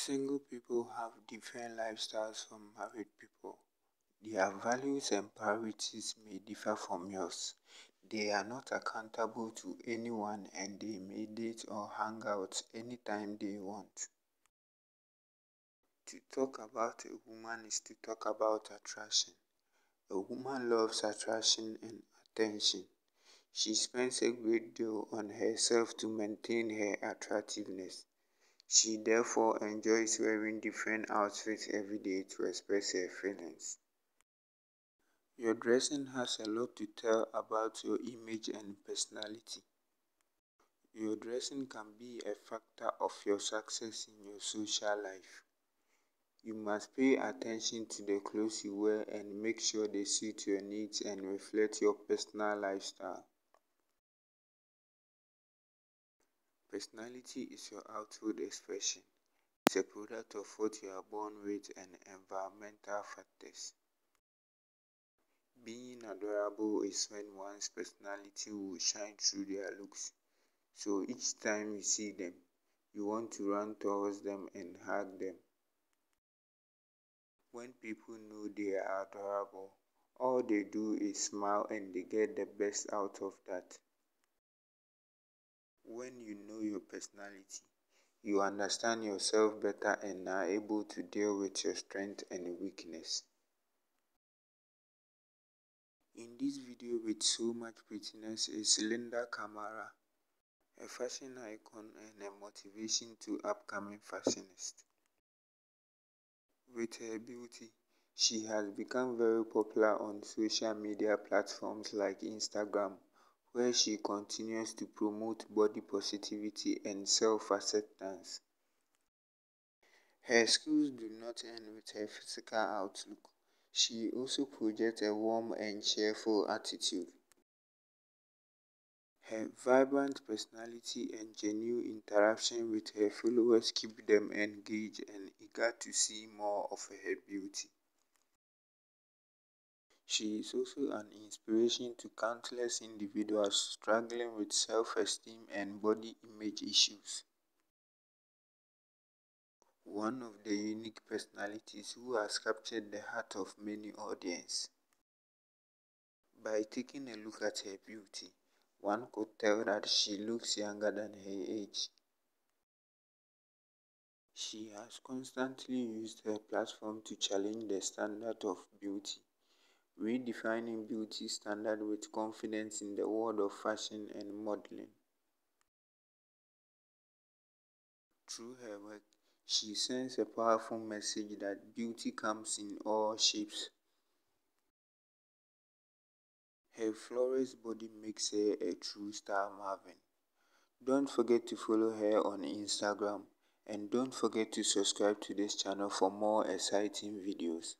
Single people have different lifestyles from married people. Their values and priorities may differ from yours. They are not accountable to anyone and they may date or hang out anytime they want. To talk about a woman is to talk about attraction. A woman loves attraction and attention. She spends a great deal on herself to maintain her attractiveness. She therefore enjoys wearing different outfits every day to express her feelings. Your dressing has a lot to tell about your image and personality. Your dressing can be a factor of your success in your social life. You must pay attention to the clothes you wear and make sure they suit your needs and reflect your personal lifestyle. Personality is your outward expression. It's a product of what you are born with and environmental factors. Being adorable is when one's personality will shine through their looks. So each time you see them, you want to run towards them and hug them. When people know they are adorable, all they do is smile and they get the best out of that. When you know your personality, you understand yourself better and are able to deal with your strength and weakness. In this video with so much prettiness is Linda Kamara, a fashion icon and a motivation to upcoming fashionists. With her beauty, she has become very popular on social media platforms like Instagram, where she continues to promote body positivity and self-acceptance. Her skills do not end with her physical outlook. She also projects a warm and cheerful attitude. Her vibrant personality and genuine interaction with her followers keep them engaged and eager to see more of her beauty. She is also an inspiration to countless individuals struggling with self-esteem and body image issues. One of the unique personalities who has captured the heart of many audiences. By taking a look at her beauty, one could tell that she looks younger than her age. She has constantly used her platform to challenge the standard of beauty redefining beauty standards with confidence in the world of fashion and modeling. Through her work, she sends a powerful message that beauty comes in all shapes. Her flawless body makes her a true star Marvin. Don't forget to follow her on Instagram and don't forget to subscribe to this channel for more exciting videos.